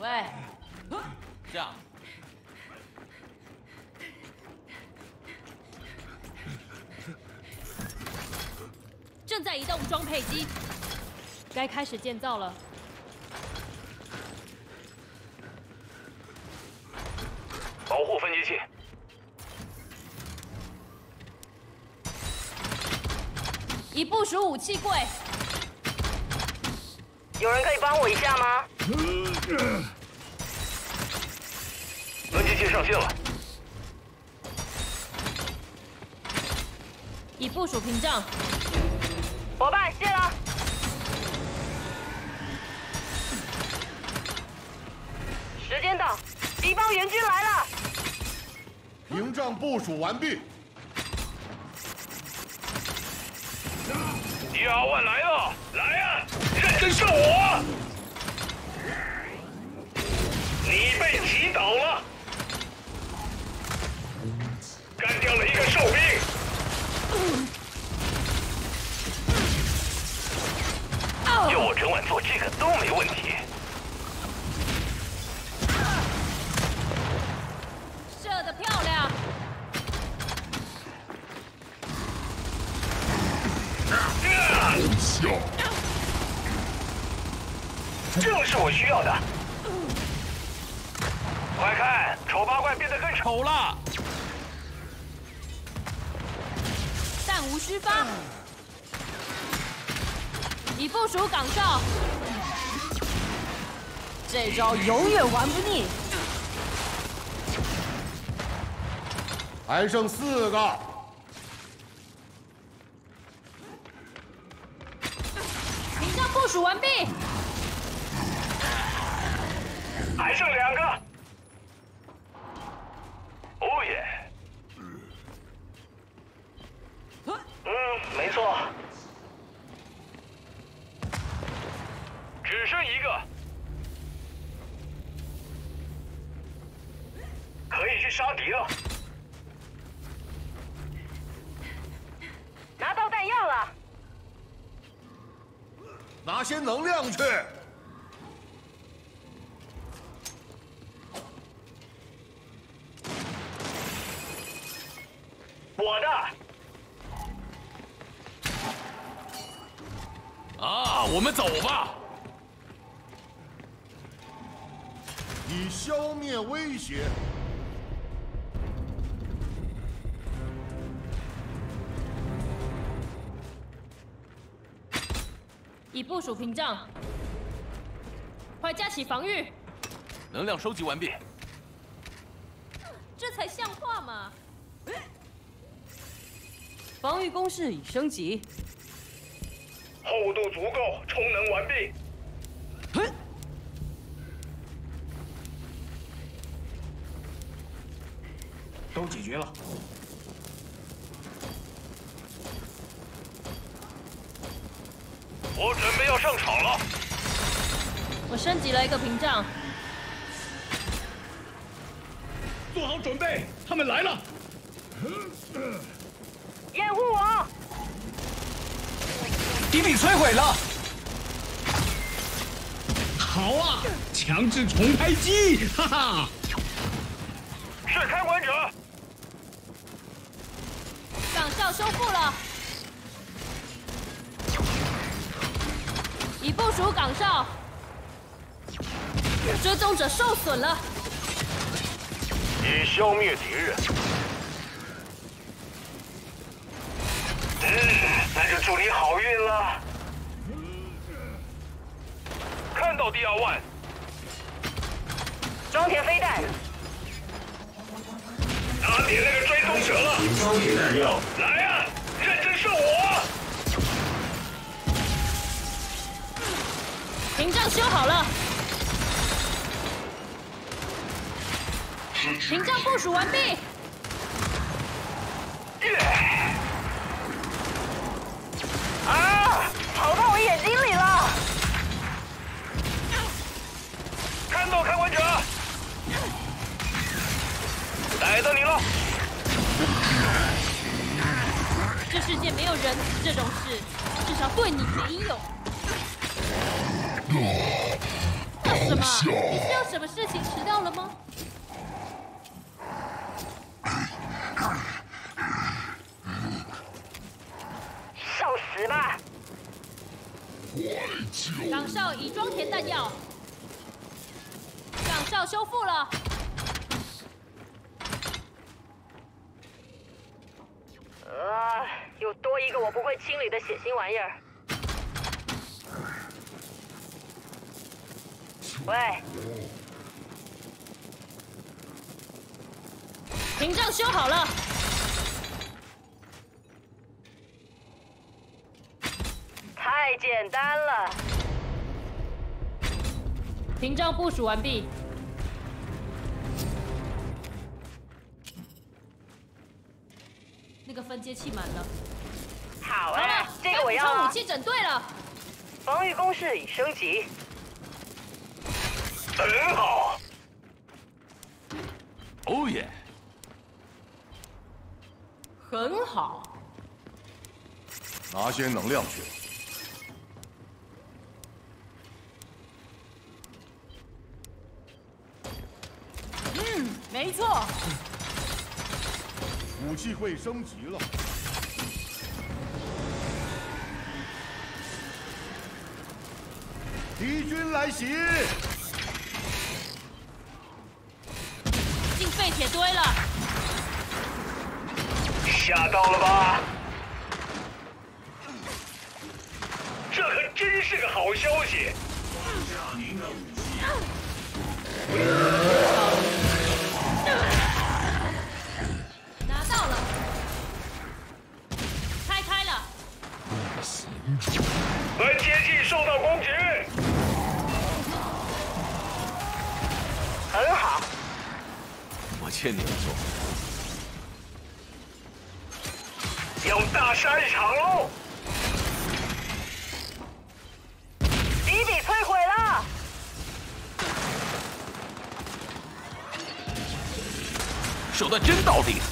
喂，这样，正在移动装配机，该开始建造了。保护分解器，已部署武器柜，有人可以帮我一下吗？分解器上线了，已部署屏障，伙伴，谢了。时间到，敌方援军来了。屏障部署完毕，迪亚万来了，来呀、认真射我！没问题。射得漂亮！正是我需要的。快看，丑八怪变得更丑。丑了！弹无虚发，已部署岗哨，这招永远玩不腻。还剩四个，屏障部署完毕，还剩两个。哦耶！嗯，没错。只剩一个，可以去杀敌了。拿到弹药了，拿些能量去。我的，啊，我们走吧。以消灭威胁。已部署屏障，快架起防御，能量收集完毕，这才像话嘛！防御工事已升级。厚度足够，充能完毕。都解决了。我准备要上场了。我升级了一个屏障，做好准备，他们来了。掩护我！敌兵摧毁了。好啊，强制重开机，哈哈！是开关者，岗哨修复了，已部署岗哨，追踪者受损了，已消灭敌人。嗯，那就祝你好运了。看到第二万，装填飞弹，打点那个追踪者了。装填弹药。来啊、认真射我！屏障修好了，屏障部署完毕，耶！啊！跑到我眼睛里了。看到开关者，逮到你了！这世界没有人死这种事，至少对你没有。那什么？你是有什么事情迟到了吗？受死吧！岗哨已装填弹药，岗哨修复了。呃，又多一个我不会清理的血腥玩意儿。喂，屏障修好了，太简单了。屏障部署完毕。那个分接器满了，好好哎、了，这个我要武。器整对了。防御工事已升级，很好，哦耶！很好，拿些能量去。嗯没错。武器会升级了。敌军来袭！进废铁堆了，吓到了吧？这可真是个好消息！拿到了，拆开了，本接近受到攻击，很好。我欠你的做。要大杀一场喽！比比摧毁了，手段真到底。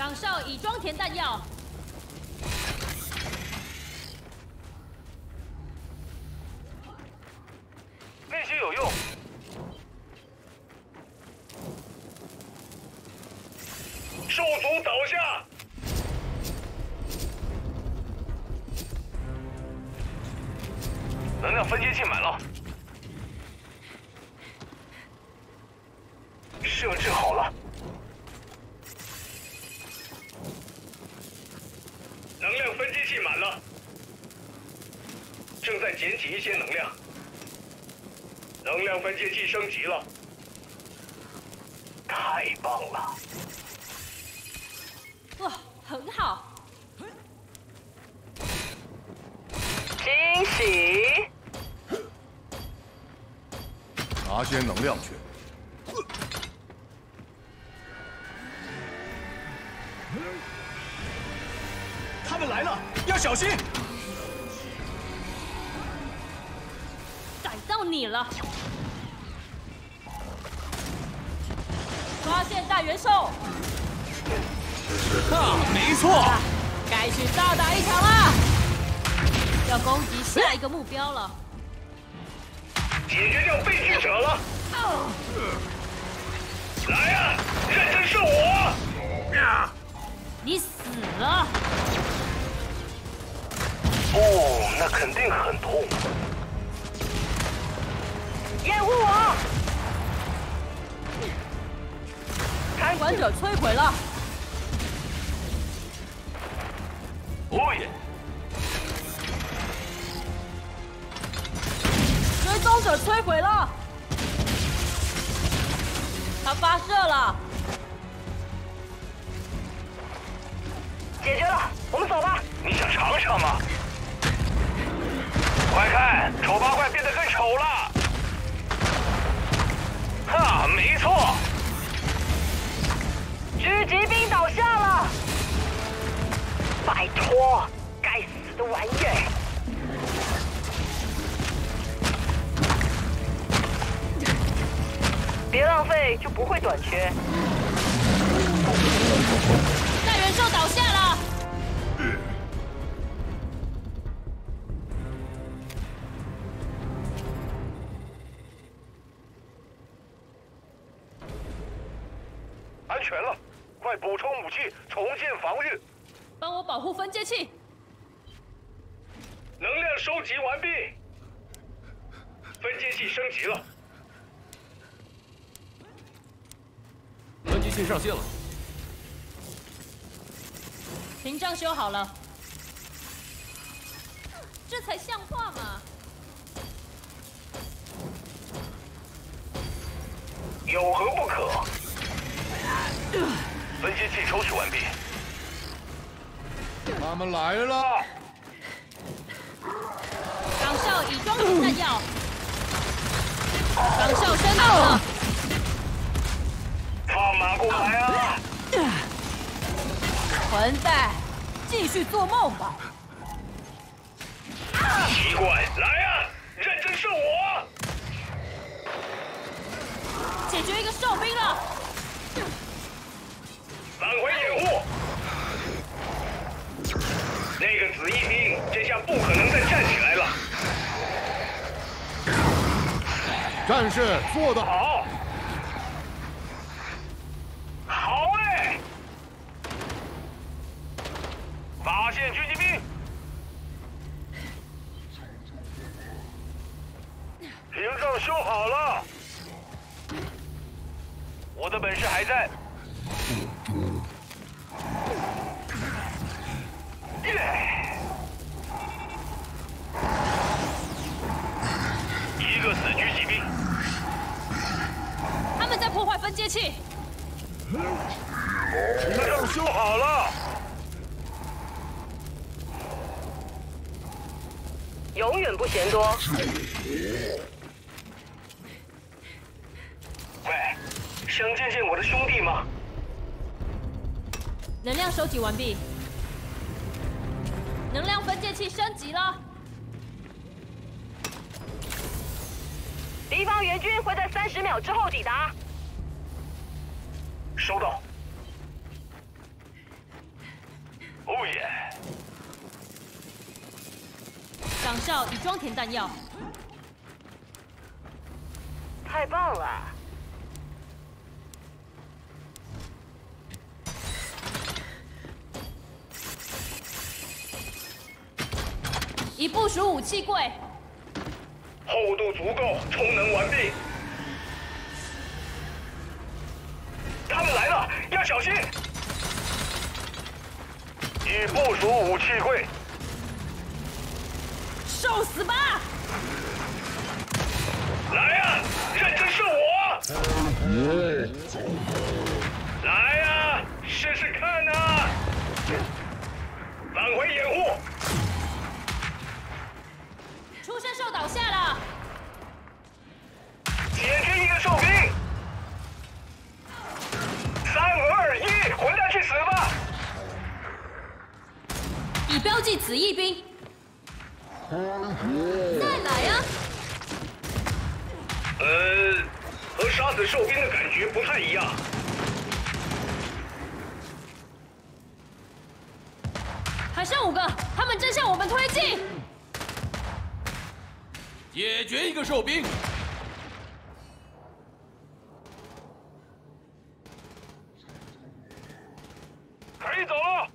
岗哨已装填弹药，分接器升级了，太棒了！哇，很好。惊喜！拿些能量去。他们来了，要小心！逮到你了！发现大元兽，啊，没错。该去大打一场了！要攻击下一个目标了。解决掉被拒者了。来呀、认真射我！你死了！哦，那肯定很痛。掩护我！跟者摧毁了，哦耶！追踪者摧毁了，他发射了，解决了，我们走吧。你想尝尝吗？快看，丑八怪变得更丑了！哈，没错，狙击兵倒下了。拜托，该死的玩意儿！别浪费，就不会短缺。大元兽倒下了，安全了，快补充武器，重建防御。帮我保护分界器。能量收集完毕，分界器升级了。分机器上线了，屏障修好了，这才像话嘛！有何不可？分析器抽取完毕。他们来了，岗哨已装填弹药，岗哨升级了，放马过来啊！混蛋，继续做梦吧！奇怪，来啊！认真射我！解决一个哨兵了，那个紫翼兵这下不可能再站起来了。战士做得好，好，好哎！发现狙击兵，屏障修好了，我的本事还在。耶！一个死狙击兵，他们在破坏分界器，屏障修好了。永远不嫌多。喂，想见见我的兄弟吗？能量收集完毕，能量分界器升级了，敌方援军会在三十秒之后抵达。收到。哦耶！岗哨已装填弹药，太棒了！已部署武器柜，厚度足够，充能完毕。他们来小心！已部署武器柜，受死吧！来呀、认真是我！来呀、试试看呐、返回掩护，出生兽倒下了，解决一个兽兵。已标记紫翼兵，再来啊！呃，和杀死兽兵的感觉不太一样。还剩五个，他们正向我们推进。解决一个兽兵，可以走了。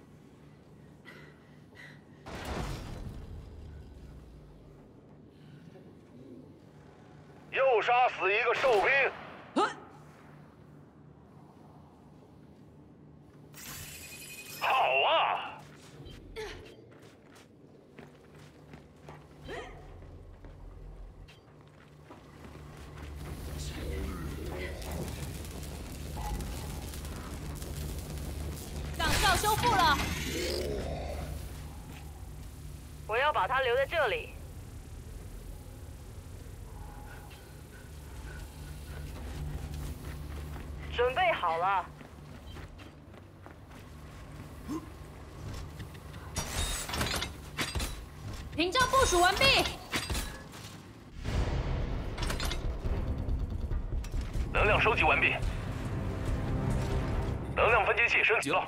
又杀死一个兽兵，复了。我要把它留在这里。准备好了。屏障部署完毕。能量收集完毕，能量分解器升级了，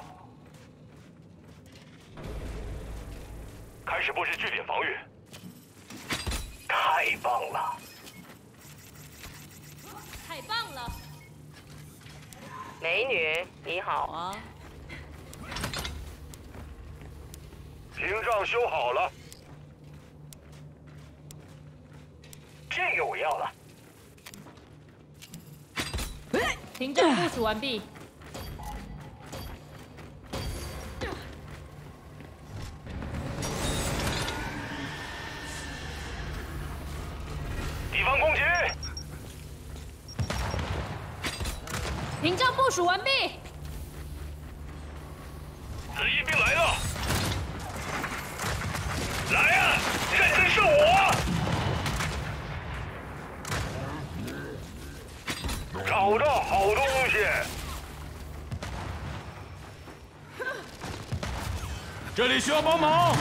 屏障修好了，这个我要了。屏障部署完毕。敌方攻击，屏障部署完毕。紫翼兵来了！来呀、认真射我！找到好东西，这里需要帮忙。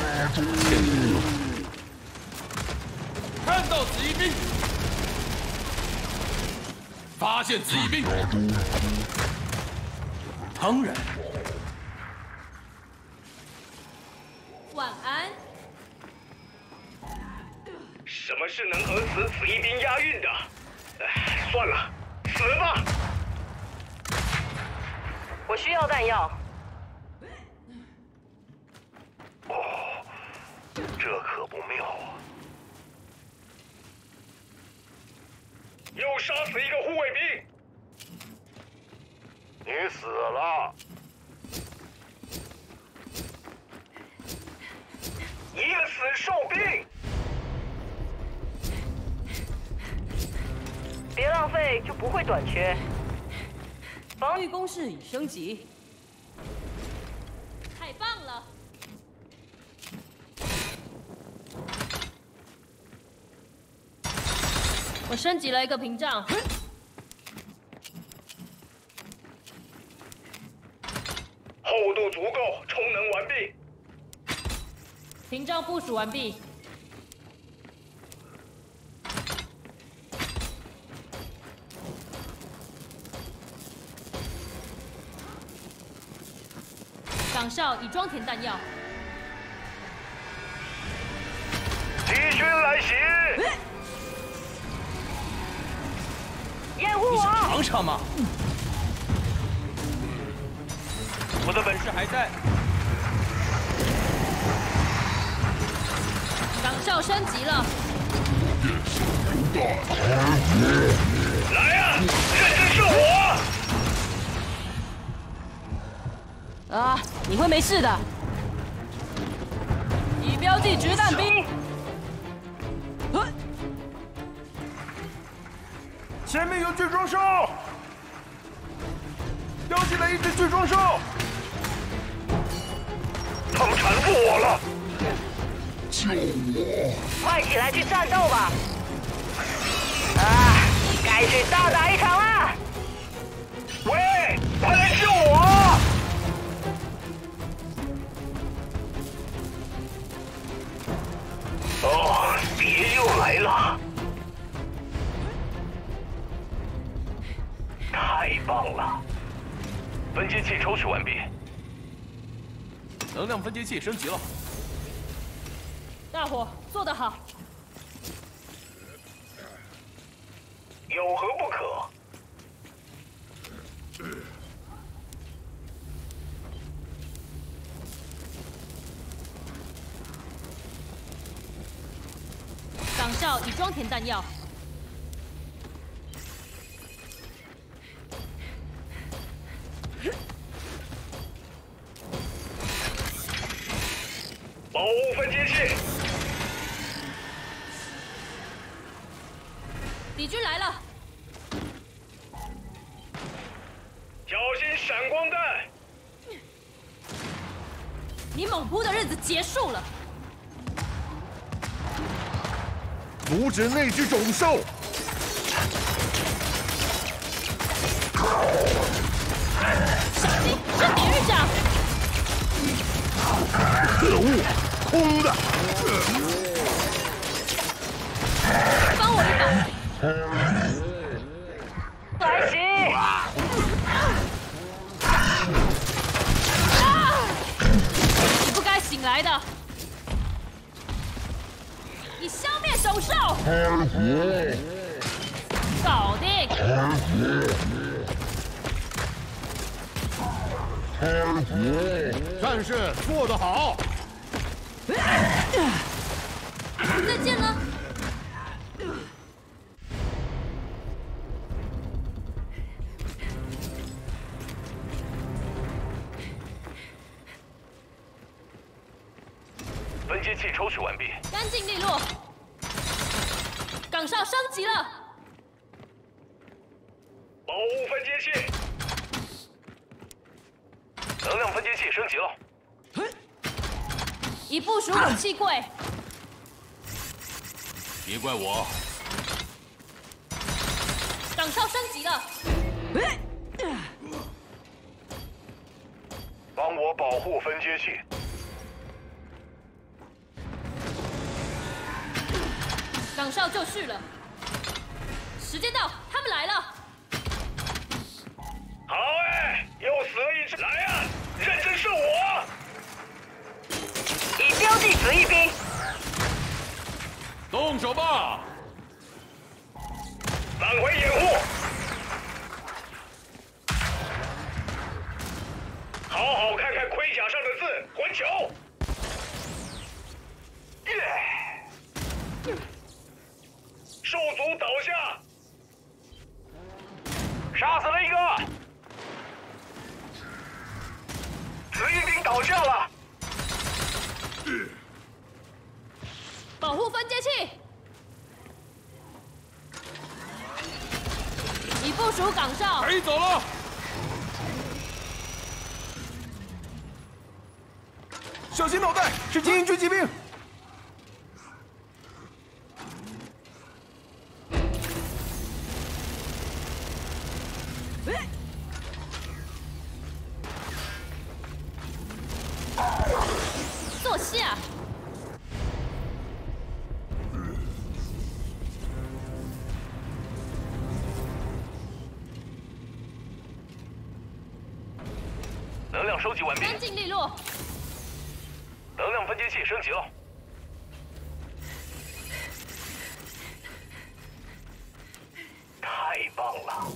看到紫衣兵，发现紫衣兵。当然，晚安。什么是能和死紫衣兵押韵的？唉，算了，死吧！我需要弹药。哦，这可不妙啊！又杀死一个护卫兵，你死了！一个死兽兵，别浪费，就不会短缺。防御工事已升级，太棒了！我升级了一个屏障，厚度足够，充能完毕。屏障部署完毕。岗哨已装填弹药，敌军来袭！掩护我！尝尝吗。我的本事还在。岗哨升级了，来呀、认真射我！啊，你会没事的。已标记掷弹兵，前面有巨装兽，标记了一只巨装兽。他们缠住我了！救我快起来去战斗吧！啊，该去大打一场了！喂，快来救我！哦，别又来了！太棒了！分解器抽取完毕，能量分解器升级了。大伙做得好，有何不可？岗哨已装填弹药，阻止那只种兽！小心，是敌日长！可恶，空的！帮我一把！来袭！你不该醒来的！消灭手兽！搞定！战士做得好！再见了。分接器抽取完毕，干净利落。岗哨升级了，保护分接器，能量分接器升级了。已部署武器柜，别怪我。岗哨升级了，帮我保护分接器。岗哨就绪了，时间到，他们来了。好哎，又死了一只，来呀、认真是我！已标记死一兵，动手吧！返回掩护。好好看看盔甲上的字，滚球。耶！兽族倒下，杀死了一个，紫翼兵倒下了。保护分界器，已部署岗哨，可以走了。小心脑袋，是精英狙击兵。坐下。能量收集完毕，干净利落，能量分接器升级了。太棒了！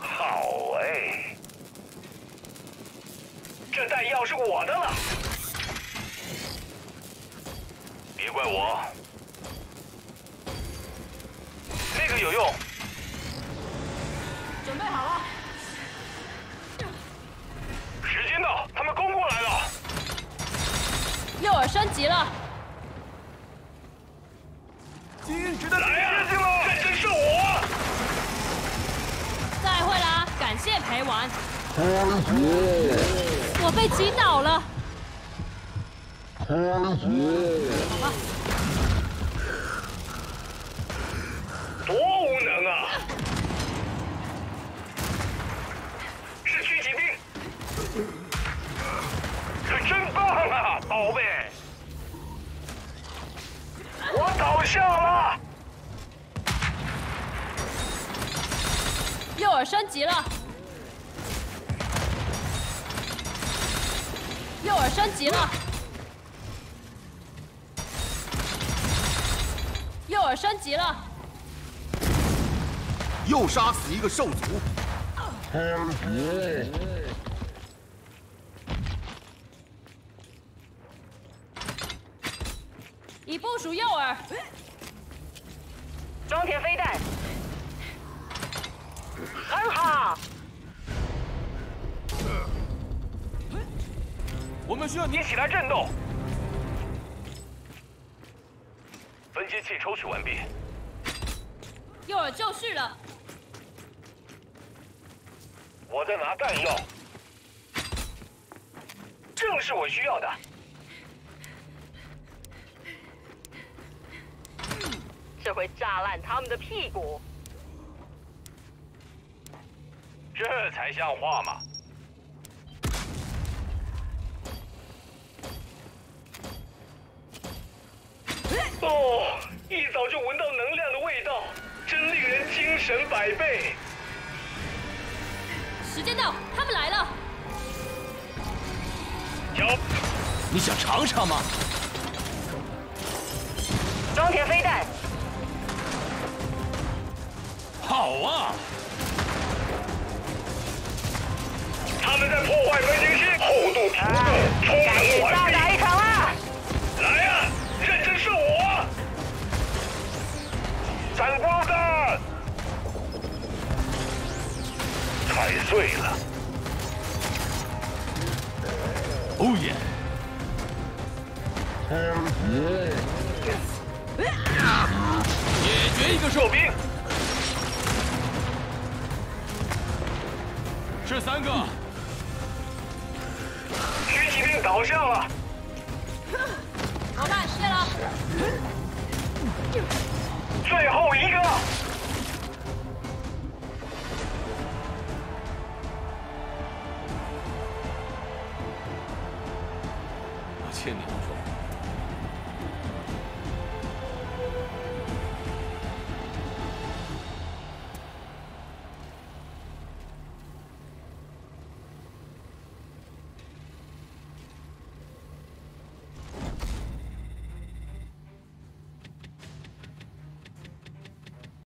好哎，这弹药是我的了。别怪我，那个有用。准备好了，时间到，他们攻过来了。诱饵升级了，精英值得来呀、认真是我！再会啦，感谢陪玩。我被击倒了，好吧，多无能啊！是狙击兵，可真棒啊，宝贝！我倒下了，诱饵升级了，诱饵升级了，诱饵升级了，又杀死一个兽族！已部署诱饵，装填飞弹，很好。我们需要你一起来震动。分接器抽取完毕，诱饵就绪了，我在拿弹药，正是我需要的。这会炸烂他们的屁股。这才像话嘛！哦，一早就闻到能量的味道，真令人精神百倍。时间到，他们来了。有，你想尝尝吗？装填飞弹，好啊！他们在破坏飞行器，厚度突动，充能完毕。打一场啊！来呀、认真射我！闪光弹，踩碎了。哦耶！解决一个兽兵，是三个。倒下了，老大？谢了。最后一个。